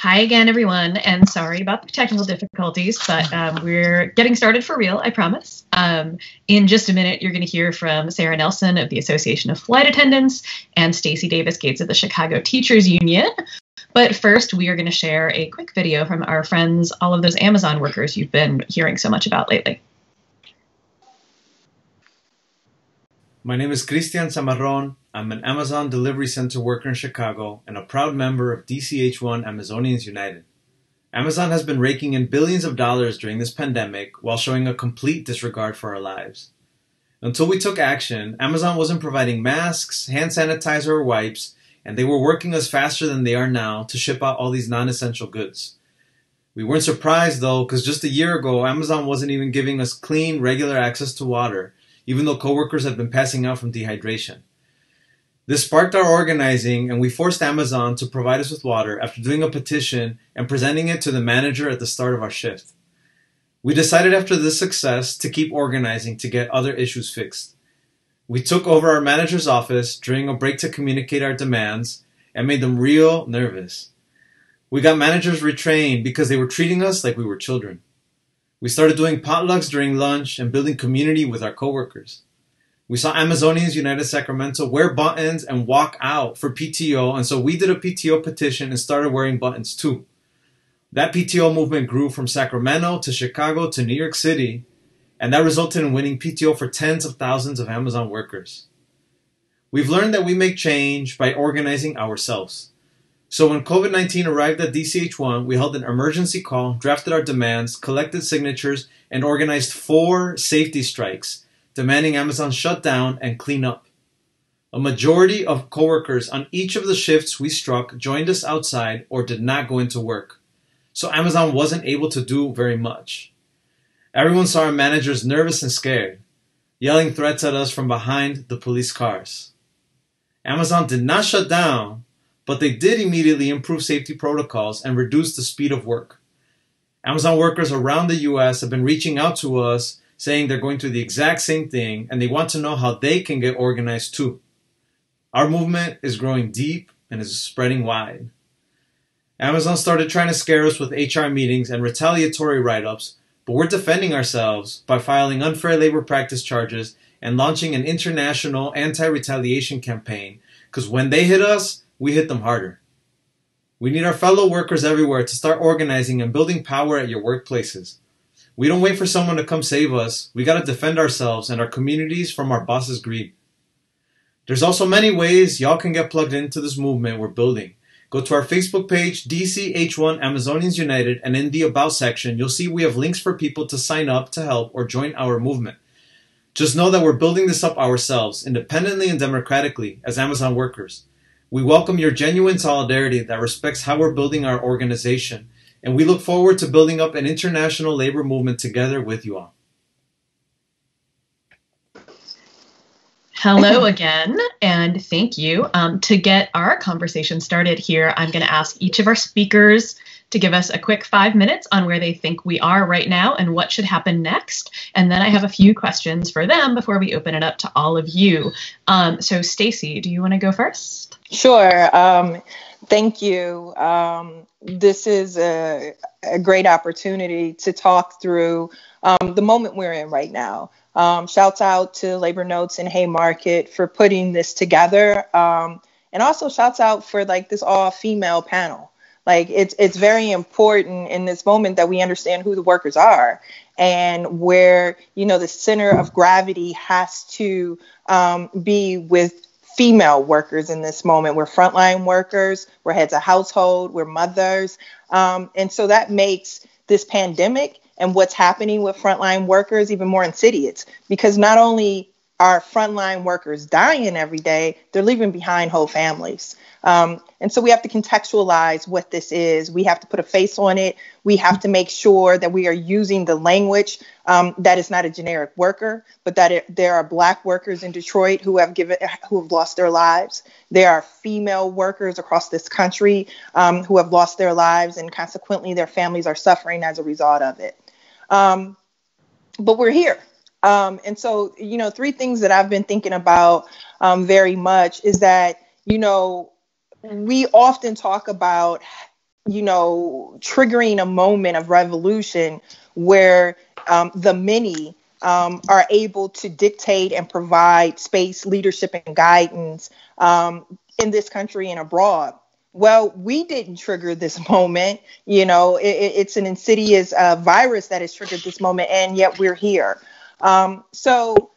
Hi again, everyone, and sorry about the technical difficulties, but um, we're getting started for real, I promise. Um, in just a minute, you're going to hear from Sara Nelson of the Association of Flight Attendants and Stacy Davis Gates of the Chicago Teachers Union. But first, we are going to share a quick video from our friends, all of those Amazon workers you've been hearing so much about lately. My name is Cristian Zamarron. I'm an Amazon Delivery Center worker in Chicago and a proud member of DCH1 Amazonians United. Amazon has been raking in billions of dollars during this pandemic while showing a complete disregard for our lives. Until we took action, Amazon wasn't providing masks, hand sanitizer, or wipes, and they were working us faster than they are now to ship out all these non essential goods. We weren't surprised though, because just a year ago, Amazon wasn't even giving us clean, regular access to water even though coworkers had been passing out from dehydration. This sparked our organizing, and we forced Amazon to provide us with water after doing a petition and presenting it to the manager at the start of our shift. We decided after this success to keep organizing to get other issues fixed. We took over our manager's office during a break to communicate our demands and made them real nervous. We got managers retrained because they were treating us like we were children. We started doing potlucks during lunch and building community with our coworkers. We saw Amazonians United Sacramento wear buttons and walk out for PTO, and so we did a PTO petition and started wearing buttons too. That PTO movement grew from Sacramento to Chicago to New York City, and that resulted in winning PTO for tens of thousands of Amazon workers. We've learned that we make change by organizing ourselves. So when COVID 19 arrived at DCH1, we held an emergency call, drafted our demands, collected signatures, and organized four safety strikes demanding Amazon shut down and clean up. A majority of coworkers on each of the shifts we struck joined us outside or did not go into work. So Amazon wasn't able to do very much. Everyone saw our managers nervous and scared, yelling threats at us from behind the police cars. Amazon did not shut down, but they did immediately improve safety protocols and reduce the speed of work. Amazon workers around the US have been reaching out to us saying they're going through the exact same thing and they want to know how they can get organized too. Our movement is growing deep and is spreading wide. Amazon started trying to scare us with HR meetings and retaliatory write ups, but we're defending ourselves by filing unfair labor practice charges and launching an international anti retaliation campaign because when they hit us, we hit them harder. We need our fellow workers everywhere to start organizing and building power at your workplaces. We don't wait for someone to come save us. We got to defend ourselves and our communities from our boss's greed. There's also many ways y'all can get plugged into this movement we're building. Go to our Facebook page, DCH1 Amazonians United, and in the About section, you'll see we have links for people to sign up to help or join our movement. Just know that we're building this up ourselves, independently and democratically, as Amazon workers. We welcome your genuine solidarity that respects how we're building our organization, and we look forward to building up an international labor movement together with you all. Hello again, and thank you. Um, to get our conversation started here, I'm going to ask each of our speakers to give us a quick five minutes on where they think we are right now and what should happen next. And then I have a few questions for them before we open it up to all of you. Um, so, Stacy, do you want to go first? Sure. Um, thank you. Um, this is a, a, great opportunity to talk through um, the moment we're in right now. Um, shouts out to Labor Notes and Haymarket for putting this together. Um, and also shouts out for like this all female panel. Like it's it's very important in this moment that we understand who the workers are and where you know the center of gravity has to um, be with female workers in this moment. We're frontline workers, we're heads of household, we're mothers. Um, and so that makes this pandemic and what's happening with frontline workers even more insidious because not only are frontline workers dying every day, they're leaving behind whole families. Um, and so we have to contextualize what this is. We have to put a face on it. We have to make sure that we are using the language um, that is not a generic worker, but that it, there are Black workers in Detroit who have given who have lost their lives. There are female workers across this country um, who have lost their lives, and consequently, their families are suffering as a result of it. Um, but we're here. Um, and so, you know, three things that I've been thinking about um, very much is that, you know, we often talk about you know, triggering a moment of revolution where um, the many um, are able to dictate and provide space, leadership, and guidance um, in this country and abroad. Well, we didn't trigger this moment. You know, it, it's an insidious uh, virus that has triggered this moment, and yet we're here. Um, so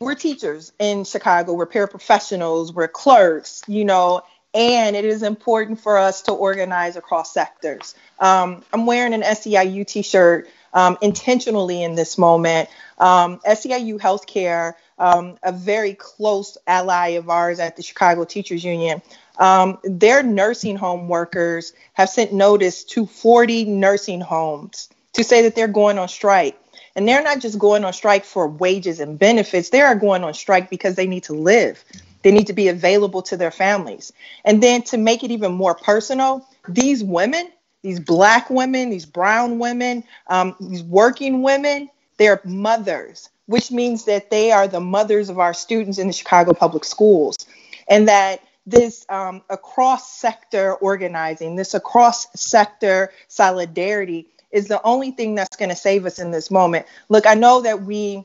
we're teachers in Chicago, we're paraprofessionals, we're clerks, you know, and it is important for us to organize across sectors. Um, I'm wearing an SEIU t shirt um, intentionally in this moment. Um, SEIU Healthcare, um, a very close ally of ours at the Chicago Teachers Union, um, their nursing home workers have sent notice to 40 nursing homes to say that they're going on strike. And they're not just going on strike for wages and benefits, they are going on strike because they need to live. They need to be available to their families. And then to make it even more personal, these women, these black women, these brown women, um, these working women, they're mothers, which means that they are the mothers of our students in the Chicago public schools. And that this um, across sector organizing, this across sector solidarity is the only thing that's going to save us in this moment. Look, I know that we,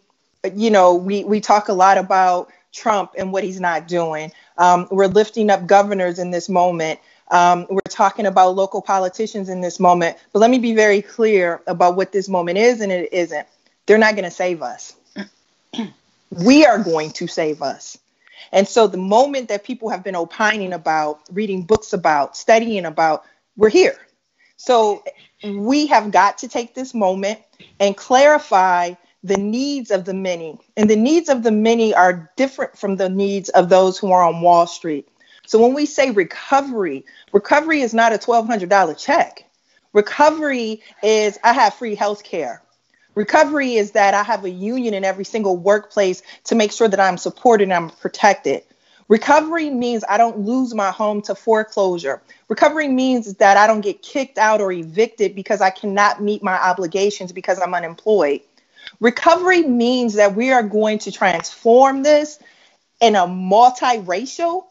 you know, we, we talk a lot about Trump and what he's not doing. Um, we're lifting up governors in this moment. Um, we're talking about local politicians in this moment. But let me be very clear about what this moment is and it isn't. They're not going to save us. we are going to save us. And so the moment that people have been opining about, reading books about, studying about, we're here. So we have got to take this moment and clarify the needs of the many. And the needs of the many are different from the needs of those who are on Wall Street. So when we say recovery, recovery is not a $1,200 check. Recovery is I have free health care. Recovery is that I have a union in every single workplace to make sure that I'm supported and I'm protected. Recovery means I don't lose my home to foreclosure. Recovery means that I don't get kicked out or evicted because I cannot meet my obligations because I'm unemployed. Recovery means that we are going to transform this in a multiracial,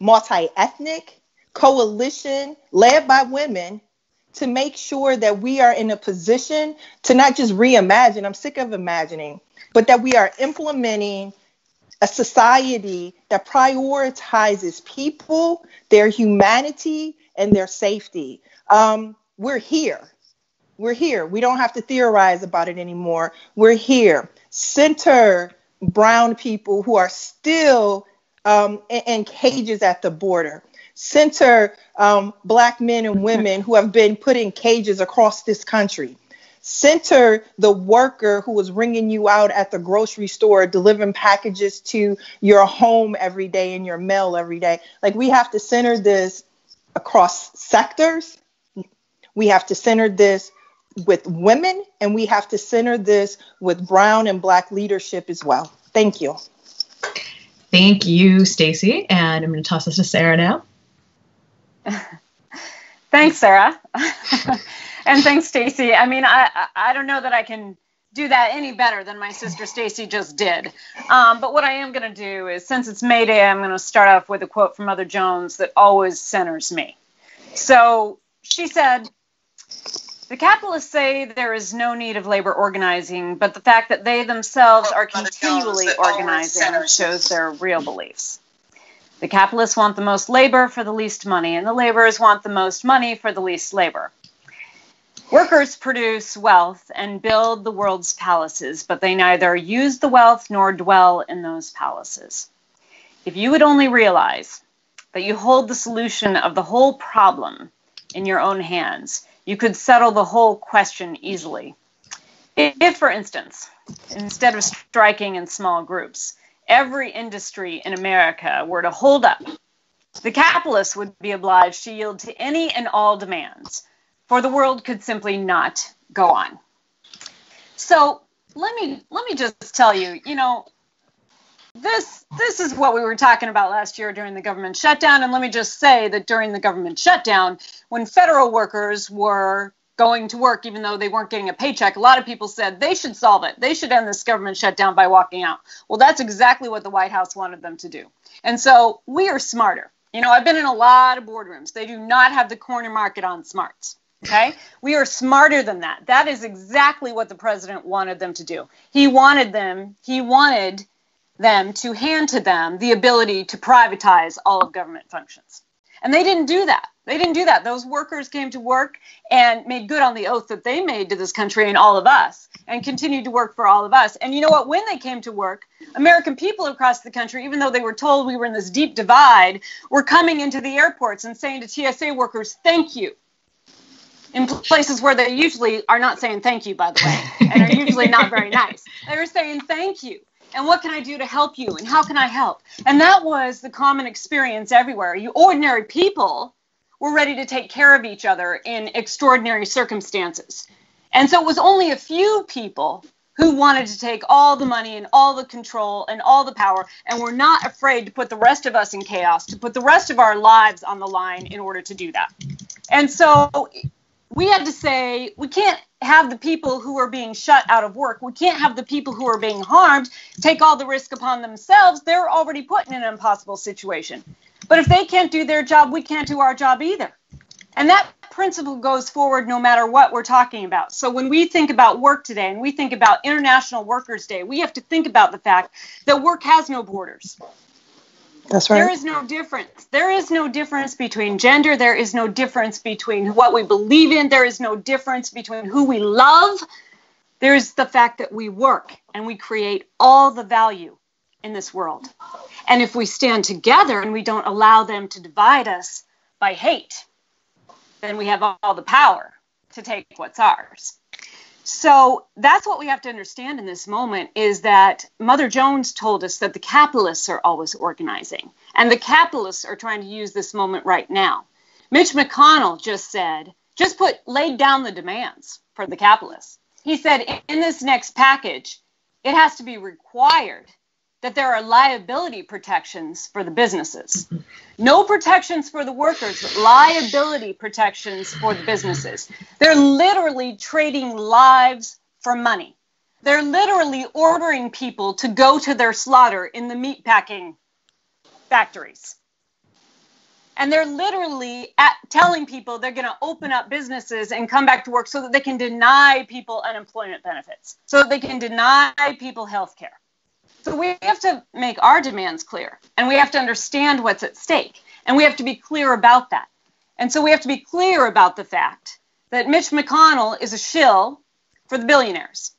multi ethnic coalition led by women to make sure that we are in a position to not just reimagine, I'm sick of imagining, but that we are implementing a society that prioritizes people, their humanity, and their safety. Um, we're here. We're here. We don't have to theorize about it anymore. We're here. Center brown people who are still um, in, in, cages at the border. Center um, black men and women who have been put in cages across this country. Center the worker who is ringing you out at the grocery store, delivering packages to your home every day and your mail every day. Like we have to center this across sectors. We have to center this with women, and we have to center this with brown and black leadership as well. Thank you. Thank you, Stacy. And I'm going to toss this to Sara now. thanks, Sarah. and thanks, Stacy. I mean, I, I don't know that I can do that any better than my sister Stacy just did. Um, but what I am going to do is, since it's May Day, I'm going to start off with a quote from Mother Jones that always centers me. So she said, the capitalists say there is no need of labor organizing, but the fact that they themselves are continually organizing shows their real beliefs. The capitalists want the most labor for the least money, and the laborers want the most money for the least labor. Workers produce wealth and build the world's palaces, but they neither use the wealth nor dwell in those palaces. If you would only realize that you hold the solution of the whole problem in your own hands, you could settle the whole question easily. If, for instance, instead of striking in small groups, every industry in America were to hold up, the capitalists would be obliged to yield to any and all demands, for the world could simply not go on. So let me let me just tell you, you know, this this is what we were talking about last year during the government shutdown and let me just say that during the government shutdown when federal workers were going to work even though they weren't getting a paycheck a lot of people said they should solve it they should end this government shutdown by walking out well that's exactly what the white house wanted them to do and so we are smarter You know, I've been in a lot of boardrooms. They do not have the corner market on smarts. Okay? We are smarter than that. That is exactly what the president wanted them to do. He wanted them, he wanted them to hand to them the ability to privatize all of government functions. And they didn't do that. They didn't do that. Those workers came to work and made good on the oath that they made to this country and all of us and continued to work for all of us. And you know what? When they came to work, American people across the country, even though they were told we were in this deep divide, were coming into the airports and saying to TSA workers, thank you. In places where they usually are not saying thank you, by the way, and are usually not very nice. They were saying thank you and what can I do to help you and how can I help? And that was the common experience everywhere. You ordinary people were ready to take care of each other in extraordinary circumstances. And so it was only a few people who wanted to take all the money and all the control and all the power and were not afraid to put the rest of us in chaos, to put the rest of our lives on the line in order to do that. And so we had to say we can't have the people who are being shut out of work. We can't have the people who are being harmed take all the risk upon themselves. They're already put in an impossible situation. But if they can't do their job, we can't do our job either. And that principle goes forward no matter what we're talking about. So when we think about work today and we think about International Workers' Day, we have to think about the fact that work has no borders. That's right. There is no difference. There is no difference between gender. There is no difference between what we believe in. There is no difference between who we love. There's the fact that we work and we create all the value in this world. And if we stand together and we don't allow them to divide us by hate, then we have all the power to take what's ours. So that's what we have to understand in this moment is that Mother Jones told us that the capitalists are always organizing, and the capitalists are trying to use this moment right now. Mitch McConnell just said, just put laid down the demands for the capitalists. He said in this next package, it has to be required that there are liability protections for the businesses. No protections for the workers, but liability protections for the businesses. They're literally trading lives for money. They're literally ordering people to go to their slaughter in the meatpacking factories. And they're literally telling people they're going to open up businesses and come back to work so that they can deny people unemployment benefits, so that they can deny people health care. So we have to make our demands clear and we have to understand what's at stake and we have to be clear about that. And so we have to be clear about the fact that Mitch McConnell is a shill for the billionaires.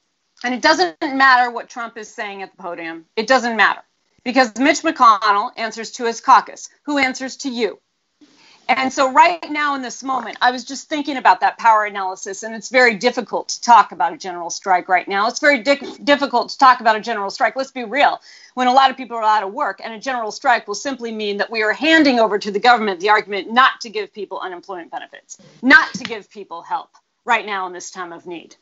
And it doesn't matter what Trump is saying at the podium. It doesn't matter because Mitch McConnell answers to his caucus, who answers to you. And so, right now in this moment, I was just thinking about that power analysis, and it's very difficult to talk about a general strike right now. It's very di- difficult to talk about a general strike. Let's be real. When a lot of people are out of work, and a general strike will simply mean that we are handing over to the government the argument not to give people unemployment benefits, not to give people help right now in this time of need.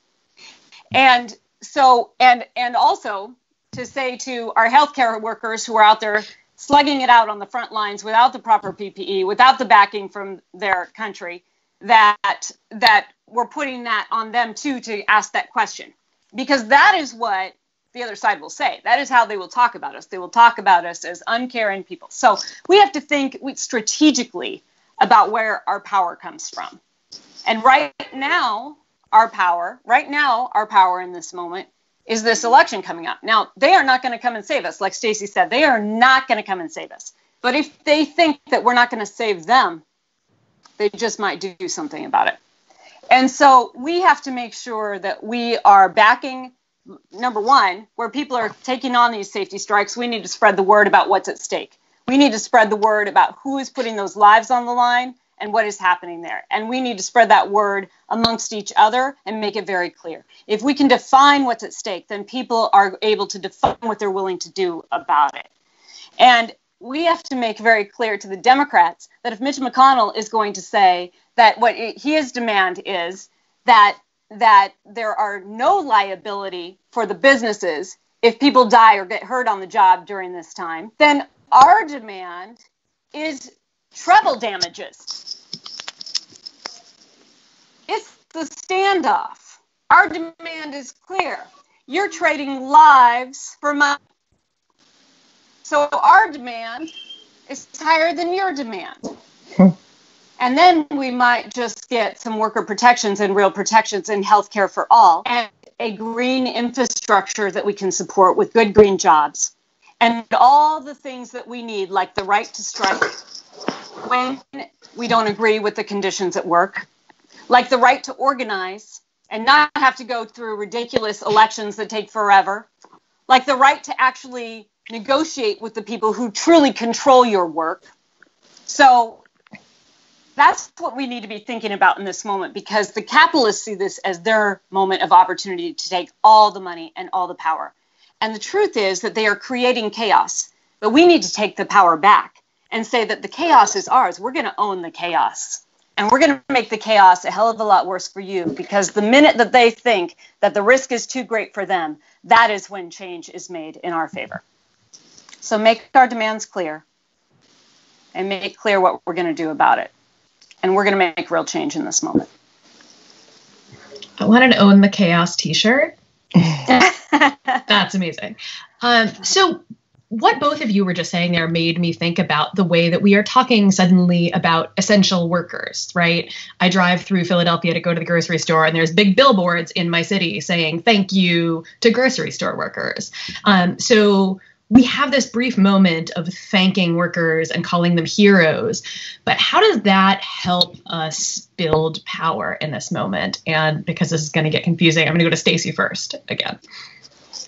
And so, and and also to say to our healthcare workers who are out there slugging it out on the front lines without the proper PPE, without the backing from their country, that that we're putting that on them too to ask that question. Because that is what the other side will say. That is how they will talk about us. They will talk about us as uncaring people. So we have to think strategically about where our power comes from. And right now, our power, right now, our power in this moment is this election coming up. Now, they are not going to come and save us. Like Stacy said, they are not going to come and save us. But if they think that we're not going to save them, they just might do something about it. And so we have to make sure that we are backing number one, where people are taking on these safety strikes, we need to spread the word about what's at stake. We need to spread the word about who is putting those lives on the line and what is happening there. And we need to spread that word amongst each other and make it very clear. If we can define what's at stake, then people are able to define what they're willing to do about it. And we have to make very clear to the Democrats that if Mitch McConnell is going to say that what his demand is that that there are no liability for the businesses if people die or get hurt on the job during this time, then our demand is treble damages. It's the standoff. Our demand is clear. You're trading lives for money. So our demand is higher than your demand. Hmm. And then we might just get some worker protections and real protections in healthcare for all and a green infrastructure that we can support with good green jobs and all the things that we need, like the right to strike when we don't agree with the conditions at work, like the right to organize and not have to go through ridiculous elections that take forever, like the right to actually negotiate with the people who truly control your work. So that's what we need to be thinking about in this moment because the capitalists see this as their moment of opportunity to take all the money and all the power. And the truth is that they are creating chaos. But we need to take the power back and say that the chaos is ours. We're going to own the chaos. And we're going to make the chaos a hell of a lot worse for you because the minute that they think that the risk is too great for them, that is when change is made in our favor. So make our demands clear and make clear what we're going to do about it. And we're going to make real change in this moment. I want an Own the Chaos t shirt. That's amazing. Um, so, what both of you were just saying there made me think about the way that we are talking suddenly about essential workers, right? I drive through Philadelphia to go to the grocery store, and there's big billboards in my city saying thank you to grocery store workers. Um, so we have this brief moment of thanking workers and calling them heroes, but how does that help us build power in this moment? And because this is going to get confusing, I'm going to go to Stacy first again.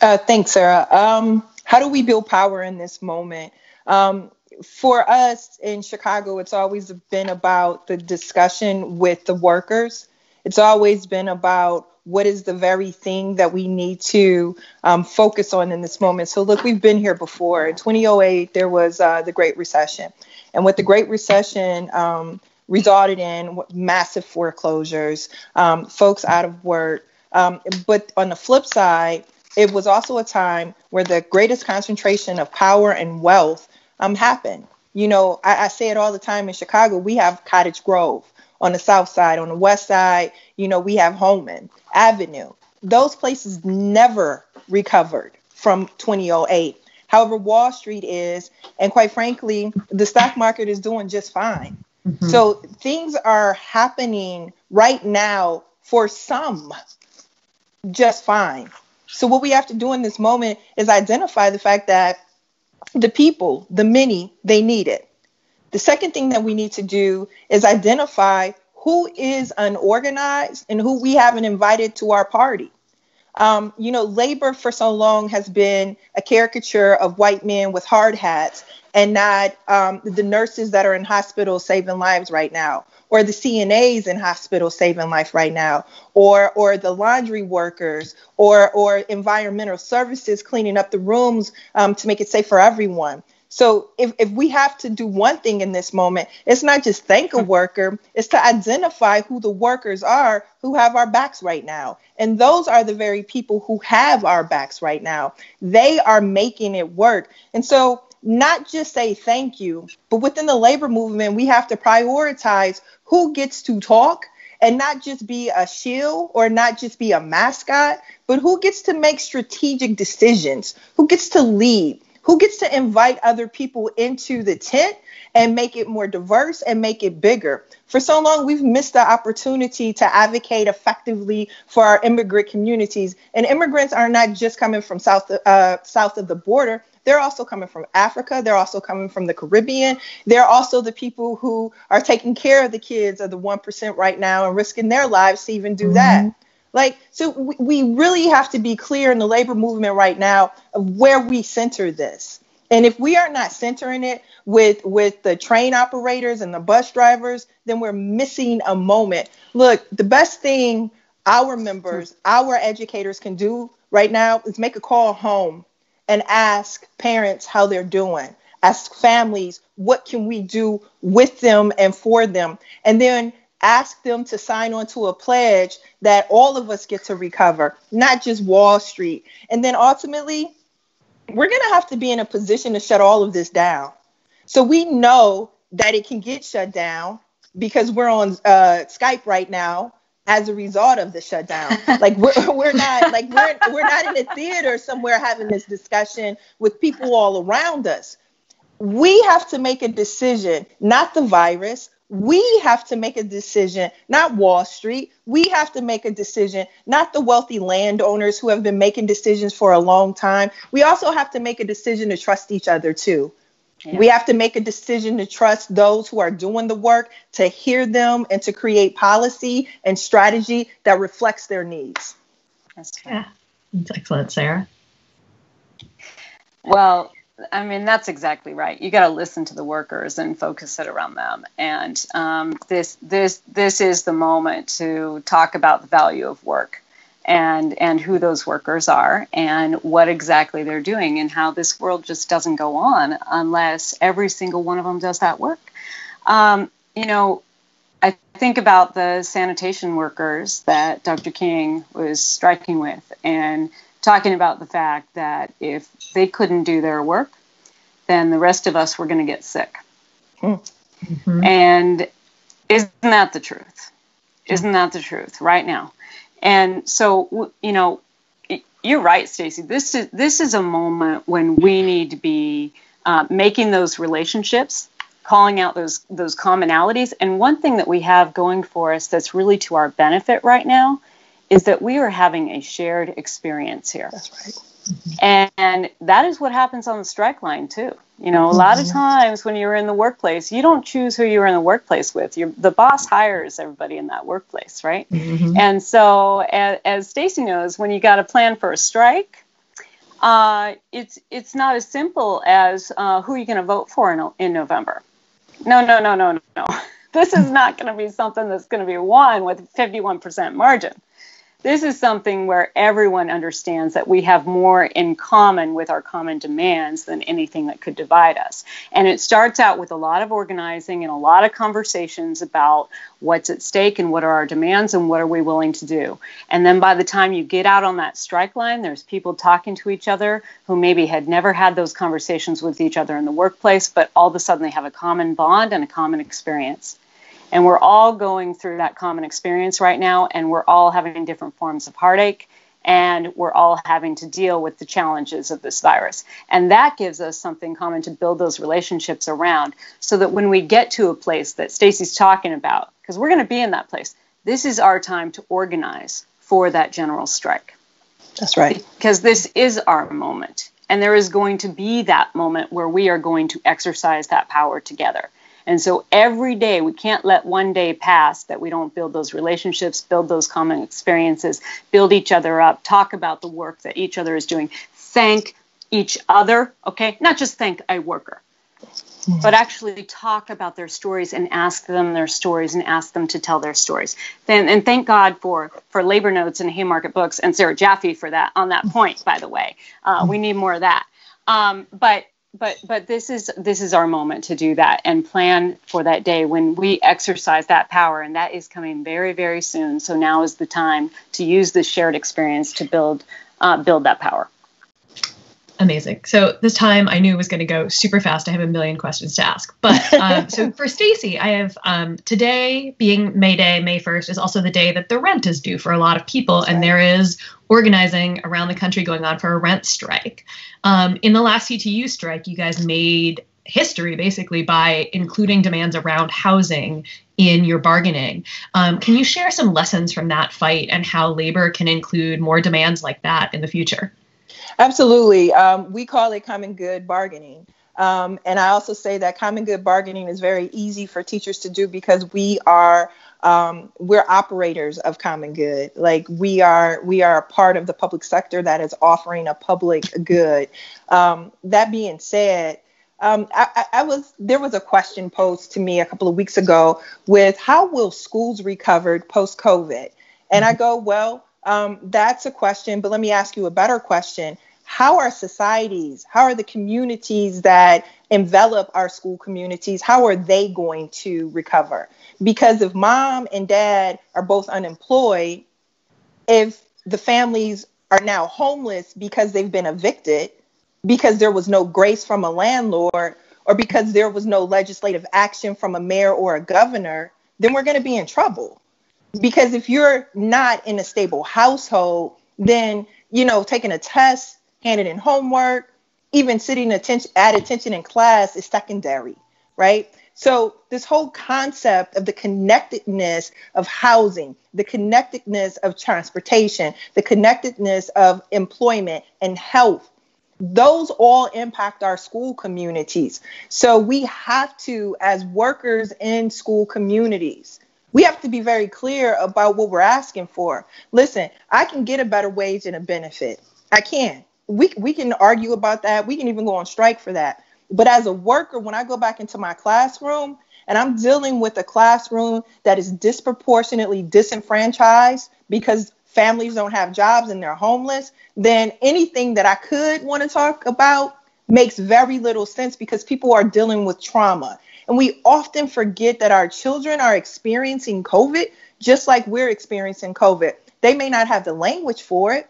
Uh, thanks, Sarah. Um, how do we build power in this moment? Um, for us in Chicago, it's always been about the discussion with the workers. It's always been about what is the very thing that we need to um, focus on in this moment. So, look, we've been here before. In 2008, there was uh, the Great Recession. And what the Great Recession um, resulted in massive foreclosures, um, folks out of work. Um, but on the flip side, it was also a time where the greatest concentration of power and wealth um, happened. You know, I, I say it all the time in Chicago. We have Cottage Grove on the south side. On the west side, you know, we have Homan Avenue. Those places never recovered from 2008. However, Wall Street is, and quite frankly, the stock market is doing just fine. Mm-hmm. So things are happening right now for some just fine. So what we have to do in this moment is identify the fact that the people, the many, they need it. The second thing that we need to do is identify who is unorganized and who we haven't invited to our party. Um, you know, labor for so long has been a caricature of white men with hard hats and not um, the nurses that are in hospitals saving lives right now, or the CNAs in hospitals saving life right now, or or the laundry workers, or or environmental services cleaning up the rooms um, to make it safe for everyone. So if, if we have to do one thing in this moment, it's not just thank a worker, it's to identify who the workers are who have our backs right now. And those are the very people who have our backs right now. They are making it work. And so not just say thank you, but within the labor movement, we have to prioritize who gets to talk and not just be a shield or not just be a mascot, but who gets to make strategic decisions, who gets to lead, who gets to invite other people into the tent and make it more diverse and make it bigger. For so long, we've missed the opportunity to advocate effectively for our immigrant communities. And immigrants are not just coming from south uh, south of the border. They're also coming from Africa. They're also coming from the Caribbean. They're also the people who are taking care of the kids of the 1% right now and risking their lives to even do mm-hmm. that. Like, so we really have to be clear in the labor movement right now of where we center this. And if we are not centering it with with the train operators and the bus drivers, then we're missing a moment. Look, the best thing our members, our educators can do right now is make a call home and ask parents how they're doing. Ask families what can we do with them and for them. And then ask them to sign on to a pledge that all of us get to recover, not just Wall Street. And then ultimately, we're going to have to be in a position to shut all of this down. So we know that it can get shut down because we're on uh, Skype right now as a result of the shutdown. like we're, we're not like we're we're not in a theater somewhere having this discussion with people all around us. we have to make a decision, not the virus. We have to make a decision, not Wall Street. We have to make a decision, not the wealthy landowners who have been making decisions for a long time. We also have to make a decision to trust each other too. Yeah. We have to make a decision to trust those who are doing the work, to hear them, and to create policy and strategy that reflects their needs. That's yeah, that's excellent, Sarah. Well, I mean, that's exactly right. You got to listen to the workers and focus it around them. And um, this, this, this is the moment to talk about the value of work and and who those workers are and what exactly they're doing and how this world just doesn't go on unless every single one of them does that work. Um, you know, I think about the sanitation workers that Dr. King was striking with and talking about the fact that if they couldn't do their work, then the rest of us were going to get sick. Mm-hmm. And isn't that the truth? Isn't that the truth right now? And so, you know, you're right, Stacy. This is this is a moment when we need to be uh, making those relationships, calling out those those commonalities. And one thing that we have going for us that's really to our benefit right now is that we are having a shared experience here. That's right. And that is what happens on the strike line too. You know, a lot of mm-hmm. times when you're in the workplace, you don't choose who you're in the workplace with. You're, the boss hires everybody in that workplace, right? Mm-hmm. And so, as, as Stacy knows, when you got a plan for a strike, uh, it's it's not as simple as uh, who are going to vote for in, in November. No, no, no, no, no. This is not going to be something that's going to be won with 51% margin this is something where everyone understands that we have more in common with our common demands than anything that could divide us. And it starts out with a lot of organizing and a lot of conversations about what's at stake and what are our demands and what are we willing to do. And then by the time you get out on that strike line, there's people talking to each other who maybe had never had those conversations with each other in the workplace, but all of a sudden they have a common bond and a common experience. And we're all going through that common experience right now, and we're all having different forms of heartache, and we're all having to deal with the challenges of this virus. And that gives us something common to build those relationships around so that when we get to a place that Stacy's talking about, because we're going to be in that place, this is our time to organize for that general strike. That's right. Because this is our moment. And there is going to be that moment where we are going to exercise that power together. And so every day, we can't let one day pass that we don't build those relationships, build those common experiences, build each other up, talk about the work that each other is doing, thank each other, okay? Not just thank a worker, but actually talk about their stories and ask them their stories and ask them to tell their stories. And, and thank God for for labor notes and Haymarket books and Sarah Jaffe for that on that point. By the way, uh, we need more of that. Um, but but but this is this is our moment to do that and plan for that day when we exercise that power and that is coming very very soon. So now is the time to use this shared experience to build uh, build that power amazing so this time i knew it was going to go super fast i have a million questions to ask but um, so for stacy i have um, today being may day may 1st is also the day that the rent is due for a lot of people and there is organizing around the country going on for a rent strike. Um, in the last CTU strike, you guys made history basically by including demands around housing in your bargaining. Um, can you share some lessons from that fight and how labor can include more demands like that in the future? Absolutely. Um, we call it common good bargaining. Um, and I also say that common good bargaining is very easy for teachers to do because we are um, we're operators of common good. Like we are we are a part of the public sector that is offering a public good. Um, that being said um, I, I, was there was a question posed to me a couple of weeks ago with how will schools recover post covid and i go well um, that's a question but let me ask you a better question how are societies how are the communities that envelop our school communities how are they going to recover because if mom and dad are both unemployed, if the families are now homeless because they've been evicted, because there was no grace from a landlord, or because there was no legislative action from a mayor or a governor, then we're going to be in trouble. Because if you're not in a stable household, then, you know, taking a test, handing in homework, even sitting attention, at attention in class is secondary, right? So, this whole concept of the connectedness of housing, the connectedness of transportation, the connectedness of employment and health, those all impact our school communities. So, we have to, as workers in school communities, we have to be very clear about what we're asking for. Listen, I can get a better wage and a benefit. I can. We, we can argue about that. We can even go on strike for that. But as a worker, when I go back into my classroom and I'm dealing with a classroom that is disproportionately disenfranchised because families don't have jobs and they're homeless, then anything that I could want to talk about makes very little sense because people are dealing with trauma. And we often forget that our children are experiencing COVID just like we're experiencing COVID. They may not have the language for it,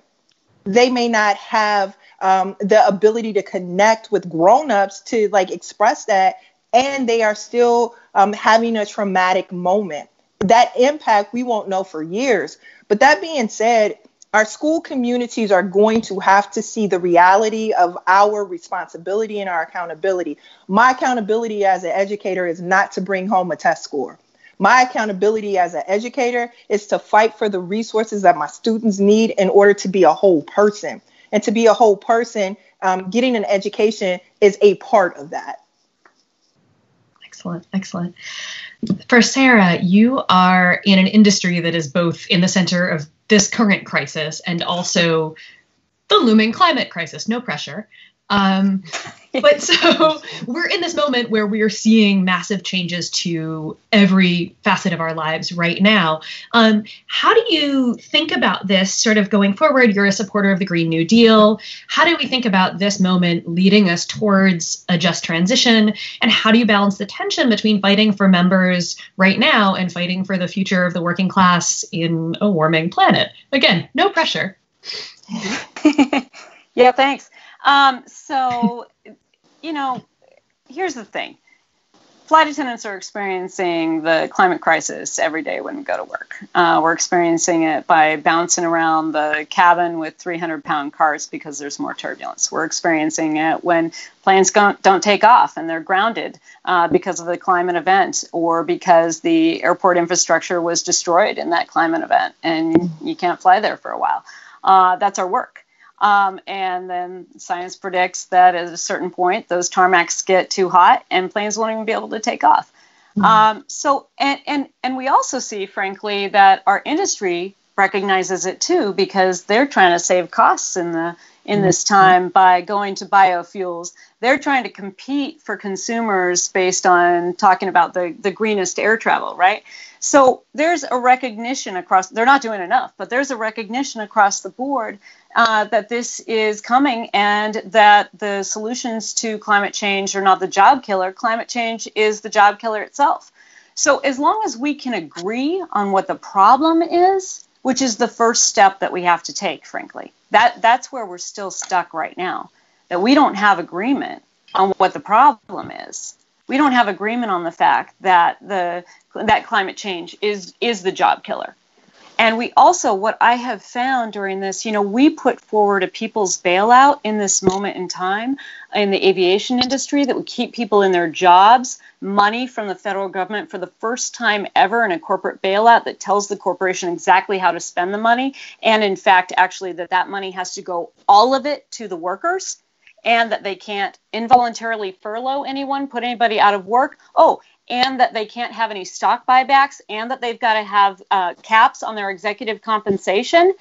they may not have um, the ability to connect with grown-ups to like express that and they are still um, having a traumatic moment. That impact we won't know for years. But that being said our school communities are going to have to see the reality of our responsibility and our accountability. My accountability as an educator is not to bring home a test score my accountability as an educator is to fight for the resources that my students need in order to be a whole person and to be a whole person, um, getting an education is a part of that. Excellent, excellent. For Sara, you are in an industry that is both in the center of this current crisis and also the looming climate crisis. No pressure. Um, but so we're in this moment where we are seeing massive changes to every facet of our lives right now. Um, how do you think about this sort of going forward? You're a supporter of the Green New Deal. How do we think about this moment leading us towards a just transition? And how do you balance the tension between fighting for members right now and fighting for the future of the working class in a warming planet? Again, no pressure. yeah, thanks. Um, so, you know, here's the thing flight attendants are experiencing the climate crisis every day when we go to work. Uh, we're experiencing it by bouncing around the cabin with 300 pound carts because there's more turbulence. We're experiencing it when planes don't, don't take off and they're grounded uh, because of the climate event or because the airport infrastructure was destroyed in that climate event and you can't fly there for a while. Uh, that's our work. Um, and then science predicts that at a certain point, those tarmacs get too hot and planes won't even be able to take off. Mm-hmm. Um, so, and, and, and we also see, frankly, that our industry recognizes it too because they're trying to save costs in the in this mm-hmm. time by going to biofuels. They're trying to compete for consumers based on talking about the, the greenest air travel, right? So there's a recognition across, they're not doing enough, but there's a recognition across the board uh, that this is coming and that the solutions to climate change are not the job killer. Climate change is the job killer itself. So as long as we can agree on what the problem is, which is the first step that we have to take, frankly, that that's where we're still stuck right now. That we don't have agreement on what the problem is. We don't have agreement on the fact that the that climate change is is the job killer. And we also, what I have found during this, you know, we put forward a people's bailout in this moment in time in the aviation industry that would keep people in their jobs, money from the federal government for the first time ever in a corporate bailout that tells the corporation exactly how to spend the money. And in fact, actually, that that money has to go all of it to the workers and that they can't involuntarily furlough anyone, put anybody out of work. Oh, and that they can't have any stock buybacks, and that they've got to have uh, caps on their executive compensation.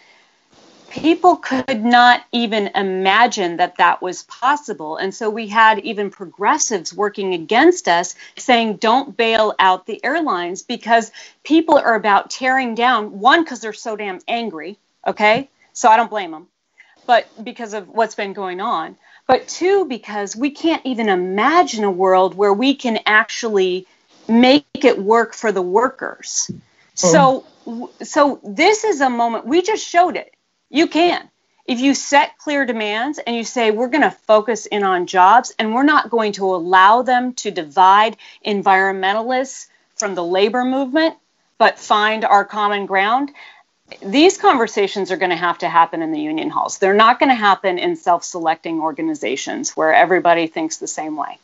People could not even imagine that that was possible. And so we had even progressives working against us saying, don't bail out the airlines because people are about tearing down, one, because they're so damn angry, okay? So I don't blame them, but because of what's been going on. But two, because we can't even imagine a world where we can actually make it work for the workers. Oh. So so this is a moment we just showed it. You can. If you set clear demands and you say we're going to focus in on jobs and we're not going to allow them to divide environmentalists from the labor movement, but find our common ground, these conversations are going to have to happen in the union halls. They're not going to happen in self selecting organizations where everybody thinks the same way.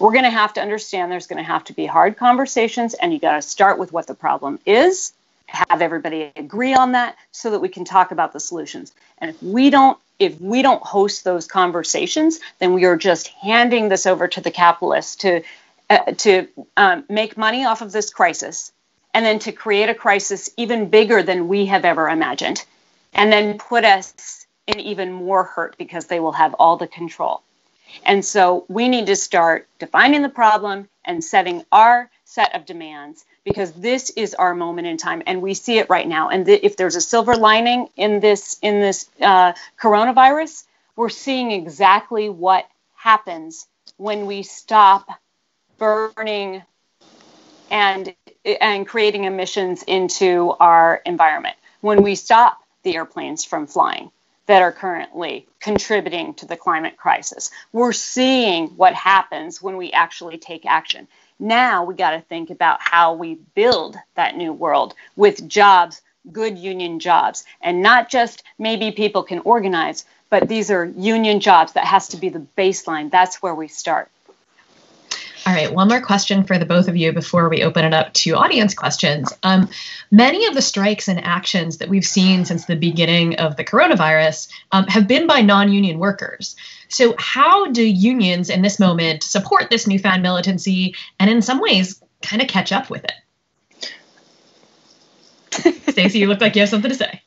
We're going to have to understand there's going to have to be hard conversations, and you got to start with what the problem is, have everybody agree on that so that we can talk about the solutions. And if we don't if we don't host those conversations, then we are just handing this over to the capitalists to uh, to um, make money off of this crisis and then to create a crisis even bigger than we have ever imagined, and then put us in even more hurt because they will have all the control. And so we need to start defining the problem and setting our set of demands because this is our moment in time and we see it right now and th- if there's a silver lining in this in this uh, coronavirus we're seeing exactly what happens when we stop burning and and creating emissions into our environment. When we stop the airplanes from flying that are currently contributing to the climate crisis, we're seeing what happens when we actually take action. Now we got to think about how we build that new world with jobs, good union jobs, and not just maybe people can organize, but these are union jobs that has to be the baseline. That's where we start. All right, one more question for the both of you before we open it up to audience questions. Um, many of the strikes and actions that we've seen since the beginning of the coronavirus um, have been by non union workers. So, how do unions in this moment support this newfound militancy and, in some ways, kind of catch up with it? Stacy, you look like you have something to say.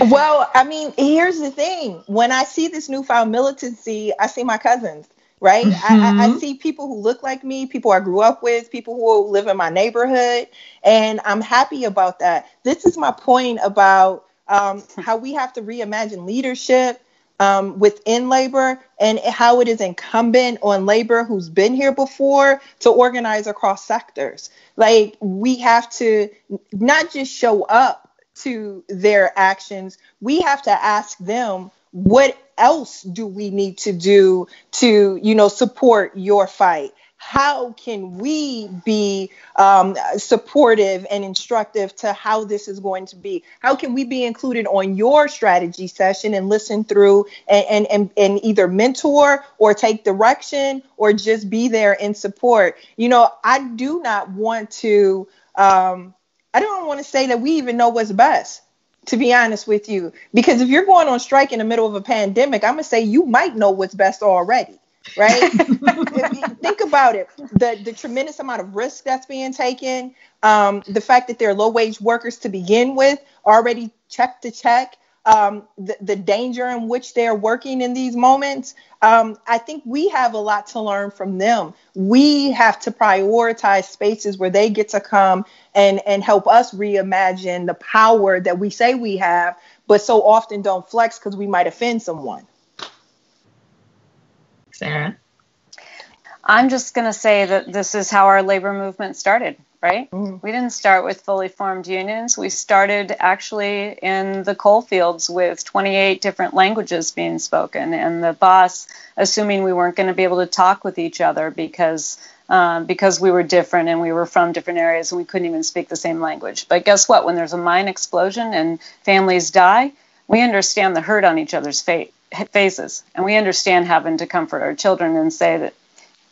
Well, I mean, here's the thing. When I see this newfound militancy, I see my cousins right? Mm-hmm. I, I, mm-hmm. see people who look like me, people I grew up with, people who live in my neighborhood, and I'm happy about that. This is my point about um, how we have to reimagine leadership um, within labor and how it is incumbent on labor who's been here before to organize across sectors. Like we have to not just show up to their actions, we have to ask them what else do we need to do to you know support your fight? How can we be um, supportive and instructive to how this is going to be? How can we be included on your strategy session and listen through and, and, and, and either mentor or take direction or just be there in support? You know i do not want to um, i don't want to say that we even know what's best to be honest with you. Because if you're going on strike in the middle of a pandemic, I'm gonna say you might know what's best already, right? think about it. The the tremendous amount of risk that's being taken, um, the fact that they're low wage workers to begin with, already check to check um, the, the, danger in which they're working in these moments, um, I think we have a lot to learn from them. We have to prioritize spaces where they get to come and, and help us reimagine the power that we say we have, but so often don't flex because we might offend someone. Sarah? I'm just going to say that this is how our labor movement started right? Mm-hmm. We didn't start with fully formed unions. We started actually in the coal fields with 28 different languages being spoken, and the boss assuming we weren't going to be able to talk with each other because. Um, because we were different and we were from different areas and we couldn't even speak the same language. But guess what? When there's a mine explosion and families die, we understand the hurt on each other's fa- faces. And we understand having to comfort our children and say that,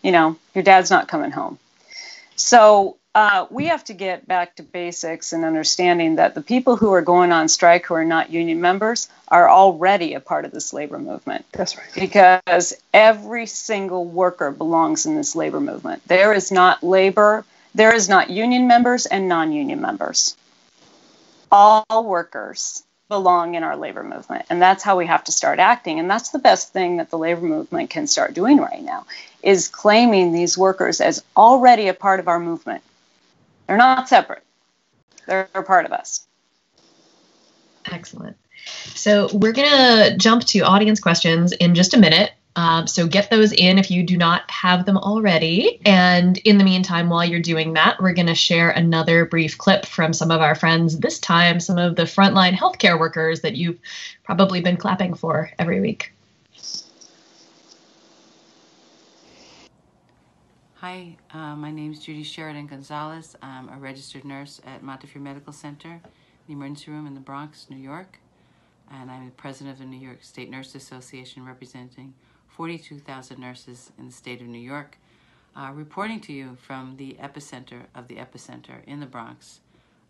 you know, your dad's not coming home. So uh, we have to get back to basics and understanding that the people who are going on strike who are not union members are already a part of this labor movement. That's right. Because every single worker belongs in this labor movement. There is not labor, there is not union members and non union members. All workers belong in our labor movement. And that's how we have to start acting. And that's the best thing that the labor movement can start doing right now is claiming these workers as already a part of our movement they're not separate. They're a part of us. Excellent. So we're going to jump to audience questions in just a minute. Um, so get those in if you do not have them already. And in the meantime, while you're doing that, we're going to share another brief clip from some of our friends, this time, some of the frontline healthcare workers that you've probably been clapping for every week. Hi, uh, my name is Judy Sheridan Gonzalez. I'm a registered nurse at Montefiore Medical Center. the emergency room in the Bronx, New York, and I'm the president of the New York State Nurses Association, representing 42,000 nurses in the state of New York, uh, reporting to you from the epicenter of the epicenter in the Bronx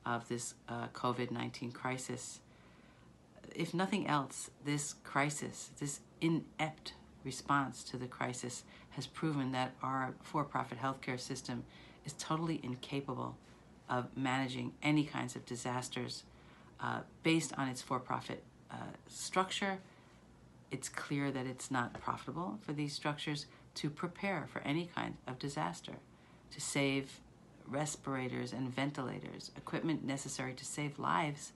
of this uh, COVID 19 crisis. If nothing else, this crisis, this inept response to the crisis, has proven that our for profit healthcare system is totally incapable of managing any kinds of disasters uh, based on its for profit uh, structure. It's clear that it's not profitable for these structures to prepare for any kind of disaster, to save respirators and ventilators, equipment necessary to save lives,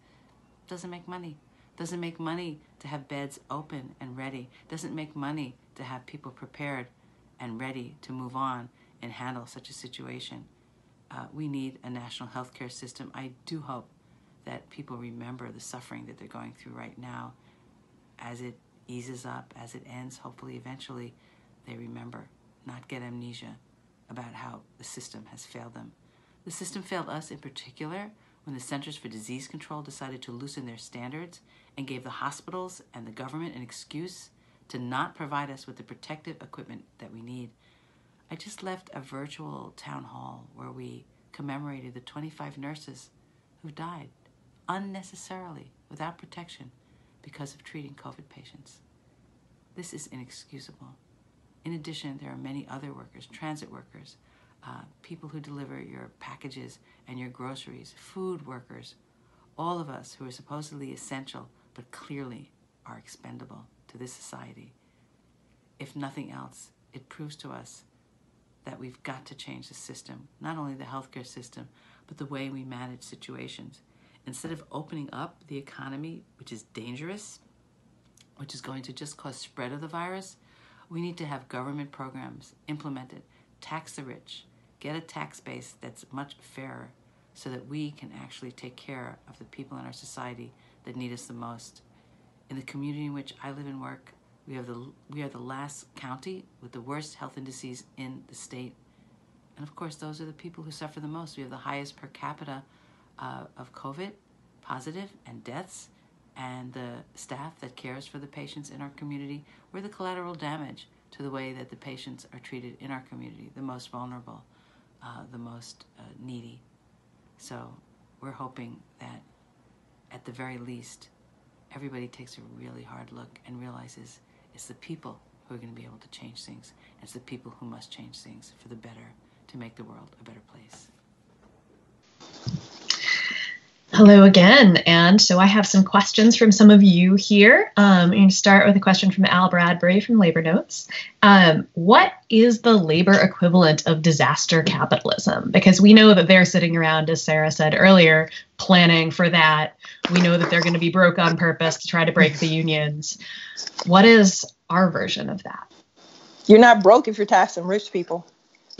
doesn't make money. Doesn't make money to have beds open and ready. Doesn't make money to have people prepared and ready to move on and handle such a situation. Uh, we need a national health care system. I do hope that people remember the suffering that they're going through right now. As it eases up, as it ends, hopefully, eventually, they remember, not get amnesia about how the system has failed them. The system failed us in particular when the Centers for Disease Control decided to loosen their standards and gave the hospitals and the government an excuse to not provide us with the protective equipment that we need. I just left a virtual town hall where we commemorated the 25 nurses who died unnecessarily without protection because of treating COVID patients. This is inexcusable. In addition, there are many other workers, transit workers, uh, people who deliver your packages and your groceries, food workers, all of us who are supposedly essential but clearly are expendable to this society. If nothing else, it proves to us that we've got to change the system, not only the healthcare system, but the way we manage situations. Instead of opening up the economy, which is dangerous, which is going to just cause spread of the virus, we need to have government programs implemented, tax the rich, get a tax base that's much fairer so that we can actually take care of the people in our society that need us the most. In the community in which I live and work, we, have the, we are the last county with the worst health indices in the state. And of course, those are the people who suffer the most. We have the highest per capita uh, of COVID positive and deaths, and the staff that cares for the patients in our community. We're the collateral damage to the way that the patients are treated in our community, the most vulnerable, uh, the most uh, needy. So we're hoping that at the very least, everybody takes a really hard look and realizes it's the people who are going to be able to change things. It's the people who must change things for the better to make the world a better place. Hello again. And so I have some questions from some of you here. Um, I'm going to start with a question from Al Bradbury from Labor Notes. Um, what is the labor equivalent of disaster capitalism? Because we know that they're sitting around, as Sarah said earlier, planning for that. We know that they're going to be broke on purpose to try to break the unions. What is our version of that? You're not broke if you're taxing rich people.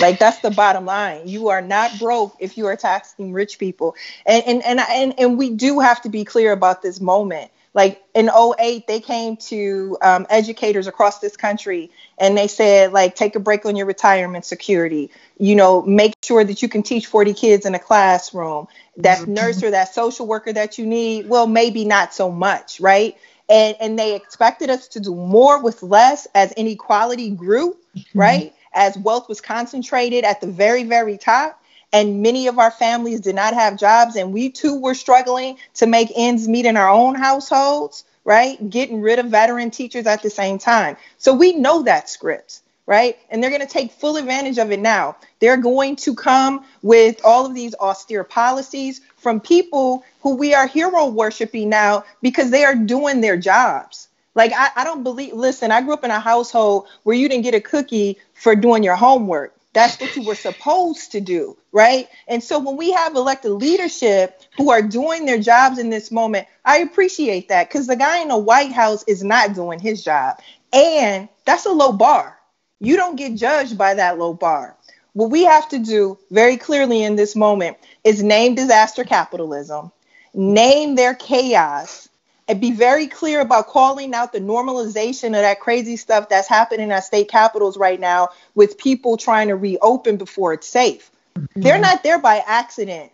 Like that's the bottom line. You are not broke if you are taxing rich people. And and and and, and we do have to be clear about this moment. Like in 08, they came to um, educators across this country and they said, like, take a break on your retirement security. You know, make sure that you can teach 40 kids in a classroom. That mm-hmm. nurse or that social worker that you need, well, maybe not so much, right? And and they expected us to do more with less as inequality grew, mm-hmm. right? As wealth was concentrated at the very, very top. And many of our families did not have jobs, and we too were struggling to make ends meet in our own households, right? Getting rid of veteran teachers at the same time. So we know that script right? And they're going to take full advantage of it now. They're going to come with all of these austere policies from people who we are hero worshiping now because they are doing their jobs. Like, I, I don't believe, listen, I grew up in a household where you didn't get a cookie for doing your homework. That's what you were supposed to do, right? And so when we have elected leadership who are doing their jobs in this moment, I appreciate that because the guy in the White House is not doing his job. And that's a low bar. You don't get judged by that low bar. What we have to do very clearly in this moment is name disaster capitalism, name their chaos, and be very clear about calling out the normalization of that crazy stuff that's happening at state capitals right now with people trying to reopen before it's safe. Mm-hmm. They're not there by accident.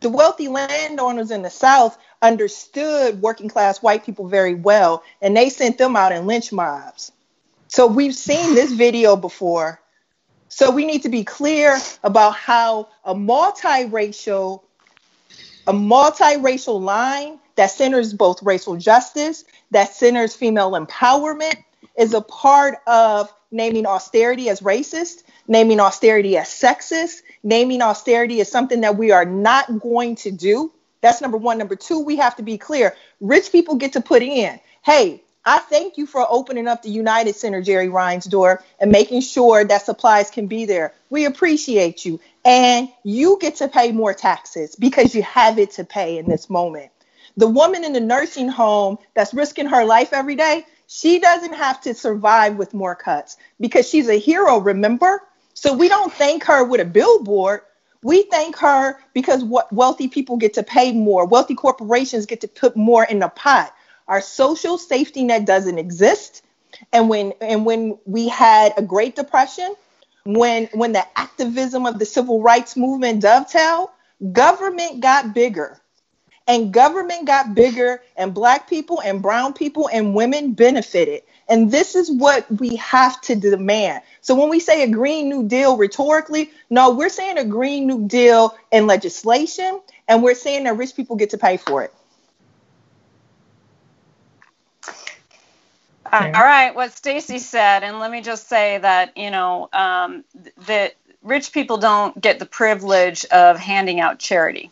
The wealthy landowners in the South understood working class white people very well, and they sent them out in lynch mobs. So we've seen this video before. So we need to be clear about how a multiracial, a multiracial line that centers both racial justice, that centers female empowerment, is a part of naming austerity as racist, naming austerity as sexist, naming austerity as something that we are not going to do. That's number one. Number two, we have to be clear. Rich people get to put in, hey, I thank you for opening up the United Center, Jerry Reinsdorf, and making sure that supplies can be there. We appreciate you. And you get to pay more taxes because you have it to pay in this moment. The woman in the nursing home that's risking her life every day, she doesn't have to survive with more cuts because she's a hero, remember? So we don't thank her with a billboard. We thank her because what wealthy people get to pay more. Wealthy corporations get to put more in the pot. Our social safety net doesn't exist. And when and when we had a Great Depression, when when the activism of the civil rights movement dovetailed, government got bigger and government got bigger and black people and brown people and women benefited. And this is what we have to demand. So when we say a green new deal rhetorically no we're saying a green new deal in legislation and we're saying that rich people get to pay for it. Uh, all right what stacy said and let me just say that you know um, that rich people don't get the privilege of handing out charity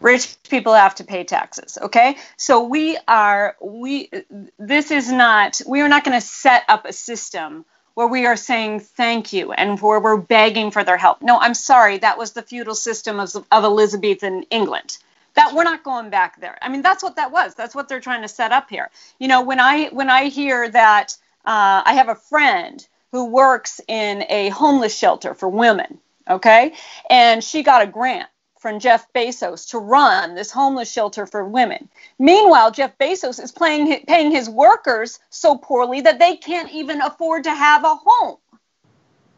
rich people have to pay taxes okay? So we are we this is not we are not going to set up a system where we are saying thank you and where we're begging for their help. No i'm sorry that was the feudal system of, of elizabethan england. That we're not going back there. I mean that's what that was. That's what they're trying to set up here. You know when i when i hear that uh, i have a friend who works in a homeless shelter for women okay? And she got a grant from Jeff Bezos to run this homeless shelter for women. Meanwhile, Jeff Bezos is paying, paying his workers so poorly that they can't even afford to have a home.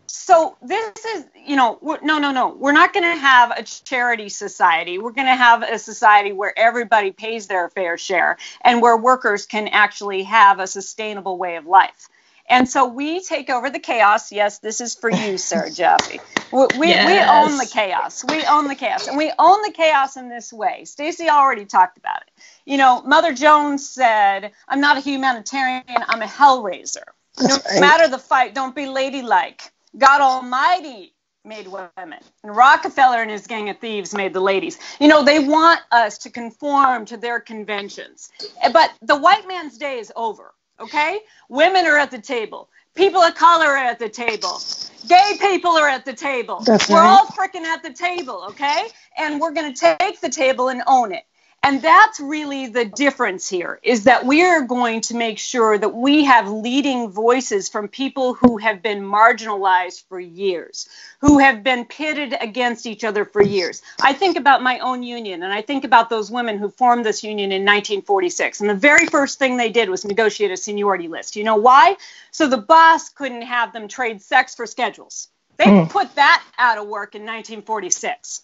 So this is, you know, no, no, no. We're not going to have a charity society. We're going to have a society where everybody pays their fair share and where workers can actually have a sustainable way of life. And so we take over the chaos. Yes, this is for you, Sir Jaffe. We, we, yes. we, own the chaos. We own the chaos. And we own the chaos in this way. Stacy already talked about it. You know, Mother Jones said, I'm not a humanitarian, I'm a hellraiser. No right. matter the fight, don't be ladylike. God Almighty made women. And Rockefeller and his gang of thieves made the ladies. You know, they want us to conform to their conventions. But the white man's day is over. Okay? Women are at the table. People of color are at the table. Gay people are at the table. That's we're right. all freaking at the table, okay? And we're going to take the table and own it. And that's really the difference here is that we are going to make sure that we have leading voices from people who have been marginalized for years, who have been pitted against each other for years. I think about my own union and I think about those women who formed this union in 1946. And the very first thing they did was negotiate a seniority list. You know why? So the boss couldn't have them trade sex for schedules. They mm. put that out of work in 1946.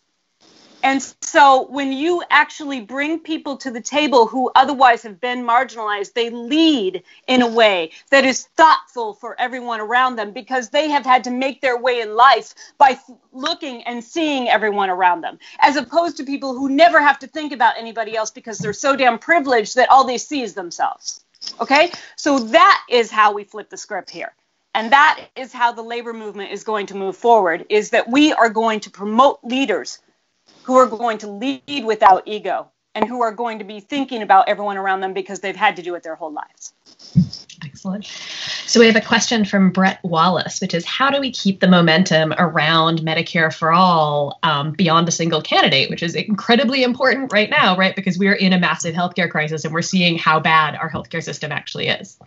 And so when you actually bring people to the table who otherwise have been marginalized, they lead in a way that is thoughtful for everyone around them because they have had to make their way in life by looking and seeing everyone around them, as opposed to people who never have to think about anybody else because they're so damn privileged that all they see is themselves. Okay? So that is how we flip the script here. And that is how the labor movement is going to move forward is that we are going to promote leaders who are going to lead without ego and who are going to be thinking about everyone around them because they've had to do it their whole lives. Excellent. So we have a question from Brett Wallace, which is how do we keep the momentum around Medicare for all um, beyond a single candidate, which is incredibly important right now, right? Because we are in a massive healthcare crisis and we're seeing how bad our healthcare system actually is.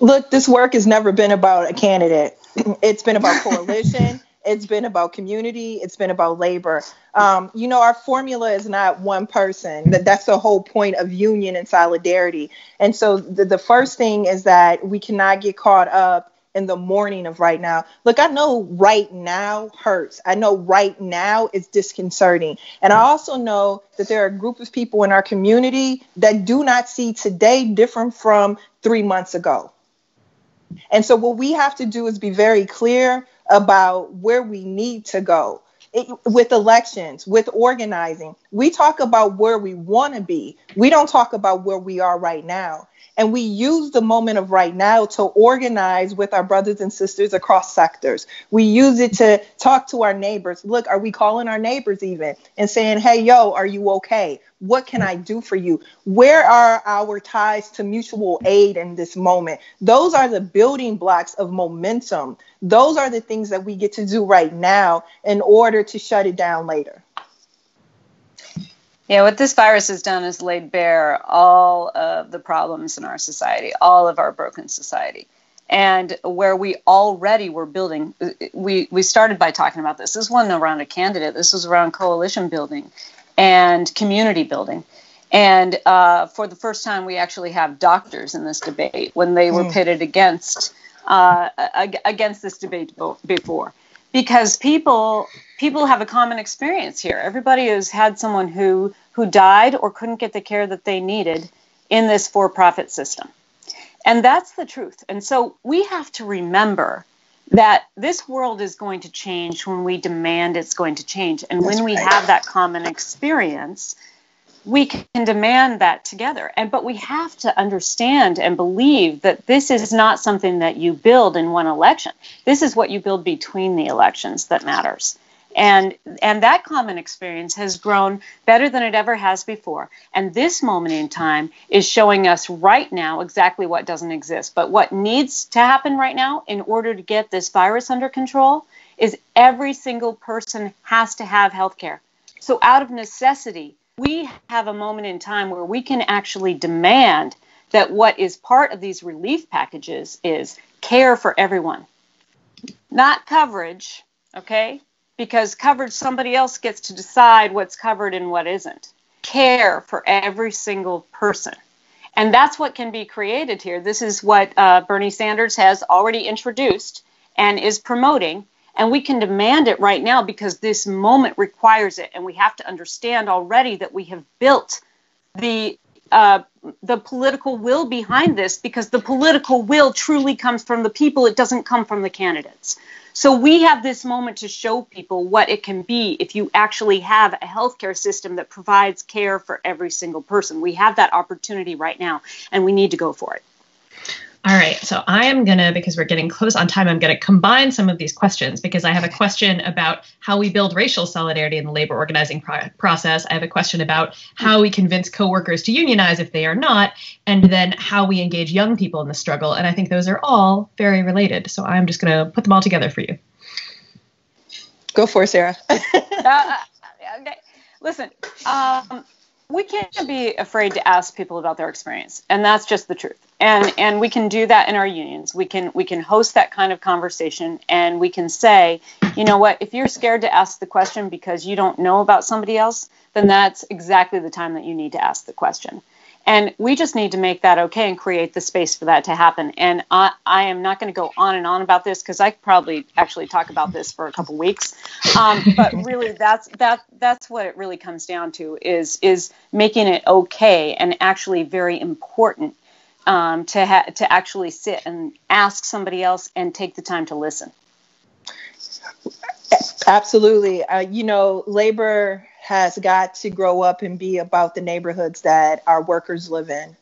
Look, this work has never been about a candidate. It's been about coalition. It's been about community. It's been about labor. Um, you know, our formula is not one person. That that's the whole point of union and solidarity. And so the, the first thing is that we cannot get caught up in the mourning of right now. Look, I know right now hurts. I know right now is disconcerting. And I also know that there are a group of people in our community that do not see today different from three months ago. And so, what we have to do is be very clear about where we need to go. It, with elections, with organizing, we talk about where we want to be. We don't talk about where we are right now. And we use the moment of right now to organize with our brothers and sisters across sectors. We use it to talk to our neighbors. Look, are we calling our neighbors even and saying, hey, yo, are you okay? What can I do for you? Where are our ties to mutual aid in this moment? Those are the building blocks of momentum. Those are the things that we get to do right now in order to shut it down later. Yeah, what this virus has done is laid bare all of the problems in our society, all of our broken society. And where we already were building, we, we started by talking about this. This wasn't around a candidate, this was around coalition building and community building. And uh, for the first time, we actually have doctors in this debate when they were mm. pitted against uh, against this debate before because people people have a common experience here. Everybody has had someone who who died or couldn't get the care that they needed in this for-profit system. And that's the truth. And so we have to remember that this world is going to change when we demand it's going to change. And that's when we right. have that common experience, we can demand that together and but we have to understand and believe that this is not something that you build in one election this is what you build between the elections that matters and and that common experience has grown better than it ever has before. And this moment in time is showing us right now exactly what doesn't exist. But what needs to happen right now in order to get this virus under control is every single person has to have health care so out of necessity we have a moment in time where we can actually demand that what is part of these relief packages is care for everyone, not coverage, okay? Because coverage, somebody else gets to decide what's covered and what isn't. Care for every single person. And that's what can be created here. This is what uh, Bernie Sanders has already introduced and is promoting and we can demand it right now because this moment requires it. And we have to understand already that we have built the uh, the political will behind this because the political will truly comes from the people. It doesn't come from the candidates. So we have this moment to show people what it can be if you actually have a healthcare system that provides care for every single person. We have that opportunity right now, and we need to go for it. All right, so I am gonna, because we're getting close on time, I'm gonna combine some of these questions because I have a question about how we build racial solidarity in the labor organizing pro- process. I have a question about how we convince coworkers to unionize if they are not, and then how we engage young people in the struggle. And I think those are all very related. So I'm just gonna put them all together for you. Go for it, Sarah. uh, okay. Listen, um, we can't be afraid to ask people about their experience and that's just the truth. And and we can do that in our unions. We can we can host that kind of conversation and we can say you know what? If you're scared to ask the question because you don't know about somebody else then that's exactly the time that you need to ask the question and we just need to make that okay and create the space for that to happen. And I, I am not going to go on and on about this because I could probably actually talk about this for a couple weeks. Um, but really, that's that that's what it really comes down to is is making it okay and actually very important um, to ha- to actually sit and ask somebody else and take the time to listen. Absolutely. Uh, you know, labor has got to grow up and be about the neighborhoods that our workers live in.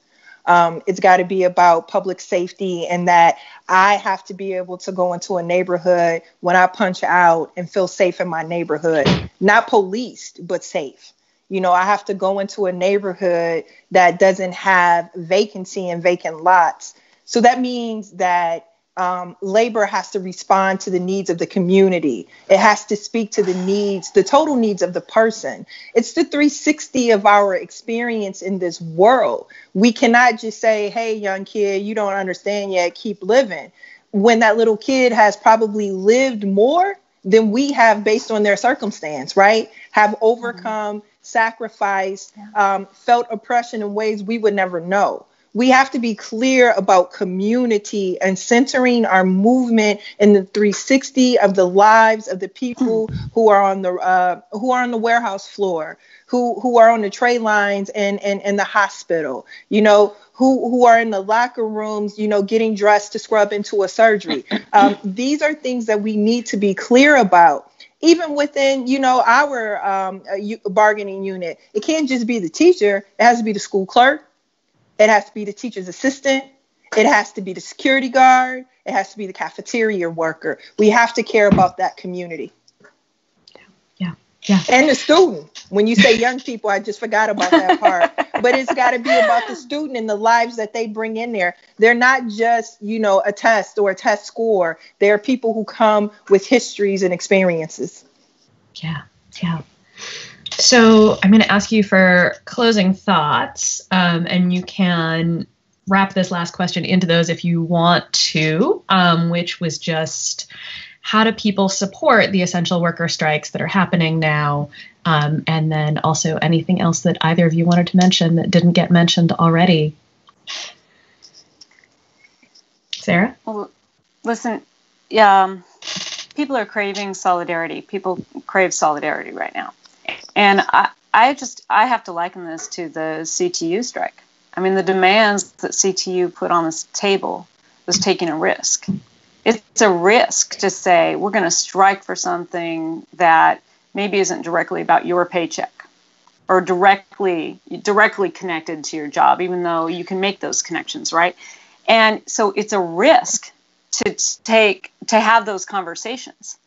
Um, it's got to be about public safety and that I have to be able to go into a neighborhood when I punch out and feel safe in my neighborhood, not policed, but safe. You know, I have to go into a neighborhood that doesn't have vacancy and vacant lots. So that means that um, labor has to respond to the needs of the community. It has to speak to the needs, the total needs of the person. It's the 360 of our experience in this world. We cannot just say, hey, young kid, you don't understand yet, keep living. When that little kid has probably lived more than we have based on their circumstance, right? Have overcome, mm-hmm. sacrificed, um, felt oppression in ways we would never know we have to be clear about community and centering our movement in the 360 of the lives of the people who are on the uh, who are on the warehouse floor, who who are on the tray lines and and in the hospital. You know, who who are in the locker rooms, you know, getting dressed to scrub into a surgery. Um, these are things that we need to be clear about. Even within, you know, our um, bargaining unit, it can't just be the teacher; it has to be the school clerk, it has to be the teacher's assistant. It has to be the security guard. It has to be the cafeteria worker. We have to care about that community. Yeah. Yeah. And the student. When you say young people, I just forgot about that part. but it's got to be about the student and the lives that they bring in there. They're not just, you know, a test or a test score. They're people who come with histories and experiences. Yeah. Yeah. So I'm going to ask you for closing thoughts, um, and you can wrap this last question into those if you want to, um, which was just how do people support the essential worker strikes that are happening now? Um, and then also anything else that either of you wanted to mention that didn't get mentioned already. Sarah? Well, listen, yeah, um, people are craving solidarity. People crave solidarity right now. And I, I just I have to liken this to the CTU strike. I mean, the demands that CTU put on this table was taking a risk. It's a risk to say we're going to strike for something that maybe isn't directly about your paycheck or directly directly connected to your job, even though you can make those connections, right? And so it's a risk to take to have those conversations.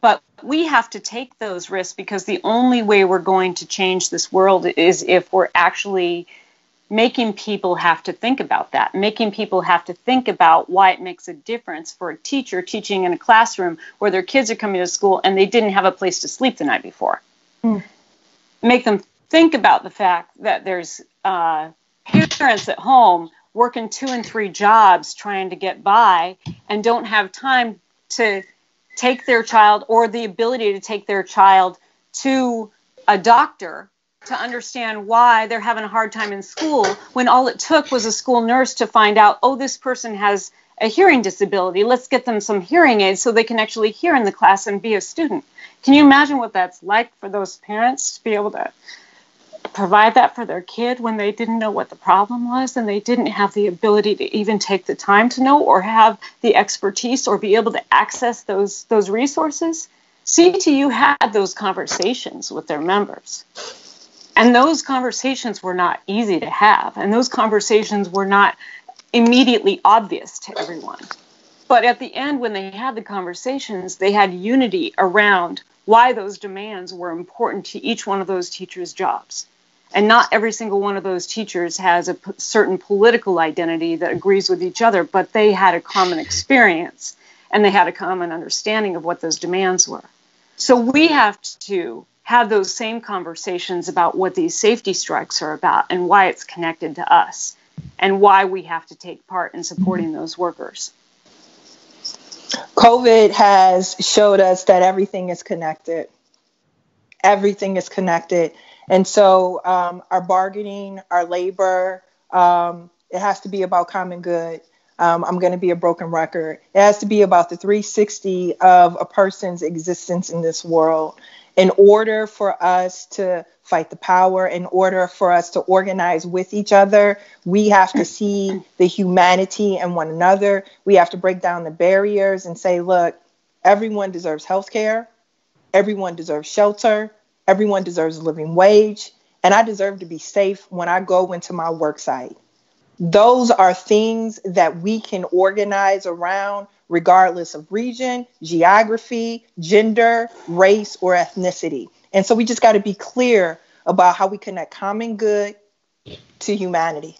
But we have to take those risks because the only way we're going to change this world is if we're actually making people have to think about that, making people have to think about why it makes a difference for a teacher teaching in a classroom where their kids are coming to school and they didn't have a place to sleep the night before. Mm. Make them think about the fact that there's uh, parents at home working two and three jobs trying to get by and don't have time to take their child or the ability to take their child to a doctor to understand why they're having a hard time in school when all it took was a school nurse to find out, oh, this person has a hearing disability. Let's get them some hearing aids so they can actually hear in the class and be a student. Can you imagine what that's like for those parents to be able to provide that for their kid when they didn't know what the problem was and they didn't have the ability to even take the time to know or have the expertise or be able to access those those resources. Ctu had those conversations with their members. And those conversations were not easy to have and those conversations were not immediately obvious to everyone. But at the end when they had the conversations they had unity around why those demands were important to each one of those teachers' jobs. And not every single one of those teachers has a p- certain political identity that agrees with each other, but they had a common experience and they had a common understanding of what those demands were. So we have to have those same conversations about what these safety strikes are about and why it's connected to us and why we have to take part in supporting those workers. COVID has showed us that everything is connected. Everything is connected. And so um, our bargaining, our labor, um, it has to be about common good. Um, I'm going to be a broken record. It has to be about the 360 of a person's existence in this world. In order for us to fight the power, in order for us to organize with each other, we have to see the humanity in one another. We have to break down the barriers and say, look, everyone deserves health care, everyone deserves shelter, everyone deserves a living wage, and I deserve to be safe when I go into my work site. Those are things that we can organize around regardless of region, geography, gender, race, or ethnicity. And so we just got to be clear about how we connect common good to humanity.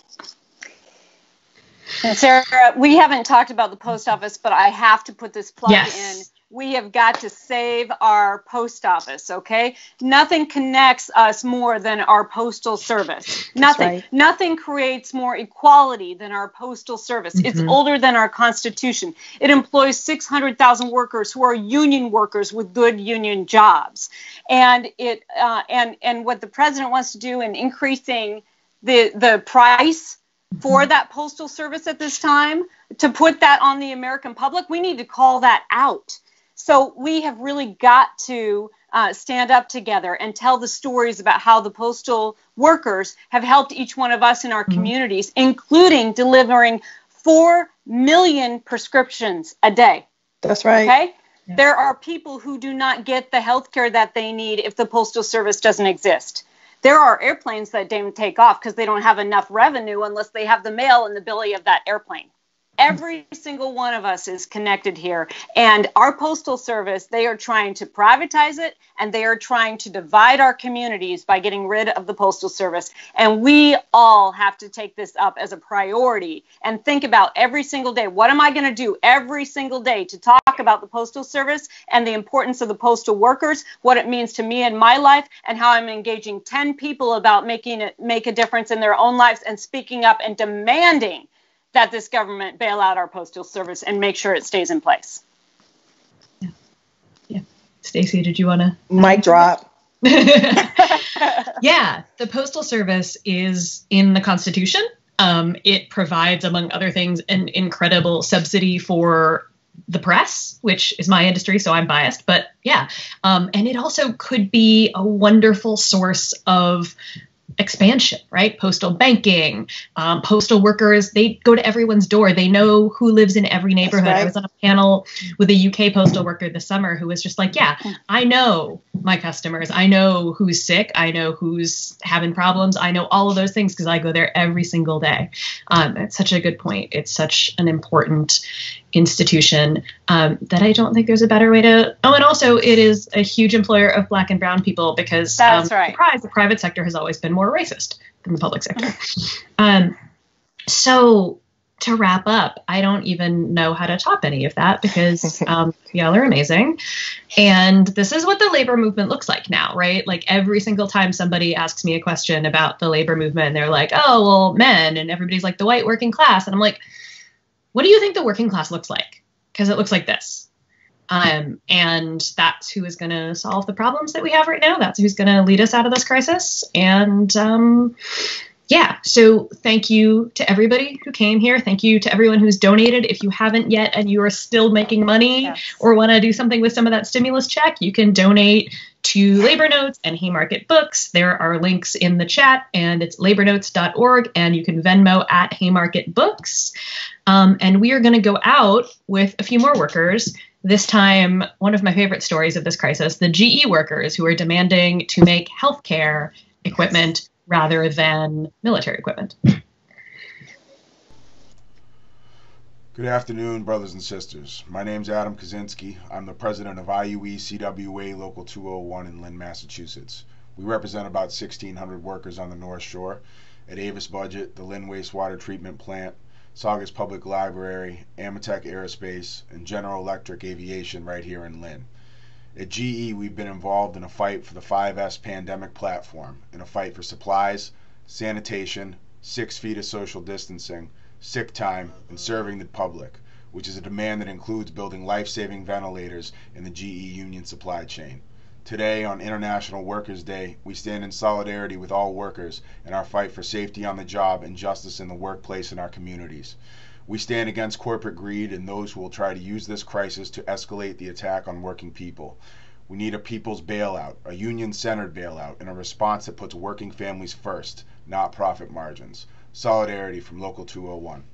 And Sarah, we haven't talked about the post office, but I have to put this plug yes. in we have got to save our post office, okay? Nothing connects us more than our postal service. Nothing. Right. Nothing creates more equality than our postal service. Mm-hmm. It's older than our Constitution. It employs 600,000 workers who are union workers with good union jobs. And it uh, and and what the president wants to do in increasing the the price for that postal service at this time to put that on the American public. We need to call that out. So we have really got to uh, stand up together and tell the stories about how the postal workers have helped each one of us in our mm-hmm. communities, including delivering 4 million prescriptions a day. That's right. Okay? Yeah. There are people who do not get the health care that they need if the postal service doesn't exist. There are airplanes that don't take off because they don't have enough revenue unless they have the mail in the belly of that airplane every single one of us is connected here. And our postal service they are trying to privatize it and they are trying to divide our communities by getting rid of the postal service. And we all have to take this up as a priority and think about every single day. What am i going to do every single day to talk about the postal service and the importance of the postal workers what it means to me in my life and how i'm engaging 10 people about making it make a difference in their own lives and speaking up and demanding that this government bail out our postal service and make sure it stays in place. Yeah. Yeah. Stacy, did you want to? Mic drop. yeah, the postal service is in the Constitution. Um, it provides, among other things, an incredible subsidy for the press, which is my industry, so I'm biased, but yeah. Um, and it also could be a wonderful source of expansion, right? Postal banking, um, postal workers, they go to everyone's door. They know who lives in every neighborhood. Right. I was on a panel with a UK postal worker this summer who was just like, yeah, I know my customers. I know who's sick. I know who's having problems. I know all of those things because I go there every single day. Um, it's such a good point. It's such an important institution um, that I don't think there's a better way to. Oh, and also it is a huge employer of black and brown people because that's um, right. Surprise, the private sector has always been more racist than the public sector. um, so to wrap up, I don't even know how to top any of that because um, y'all are amazing. And this is what the labor movement looks like now, right? Like every single time somebody asks me a question about the labor movement, they're like, oh, well, men. And everybody's like, the white working class. And I'm like, what do you think the working class looks like? Because it looks like this. Um, and that's who is going to solve the problems that we have right now. That's who's going to lead us out of this crisis. And um, yeah, so thank you to everybody who came here. Thank you to everyone who's donated. If you haven't yet and you are still making money yes. or want to do something with some of that stimulus check, you can donate to Labor Notes and Haymarket Books. There are links in the chat, and it's labornotes.org, and you can Venmo at Haymarket Books. Um, and we are going to go out with a few more workers. This time, one of my favorite stories of this crisis the GE workers who are demanding to make healthcare equipment rather than military equipment. Good afternoon, brothers and sisters. My name is Adam Kaszynski. I'm the president of IUE CWA Local 201 in Lynn, Massachusetts. We represent about 1,600 workers on the North Shore at Avis Budget, the Lynn Wastewater Treatment Plant, Saugus Public Library, Ametek Aerospace, and General Electric Aviation right here in Lynn. At GE, we've been involved in a fight for the 5S pandemic platform, in a fight for supplies, sanitation, six feet of social distancing, sick time, and serving the public, which is a demand that includes building life saving ventilators in the GE union supply chain. Today, on International Workers' Day, we stand in solidarity with all workers in our fight for safety on the job and justice in the workplace and our communities. We stand against corporate greed and those who will try to use this crisis to escalate the attack on working people. We need a people's bailout, a union centered bailout, and a response that puts working families first, not profit margins. Solidarity from Local 201.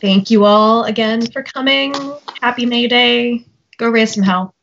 Thank you all again for coming. Happy May Day. Go raise some hell.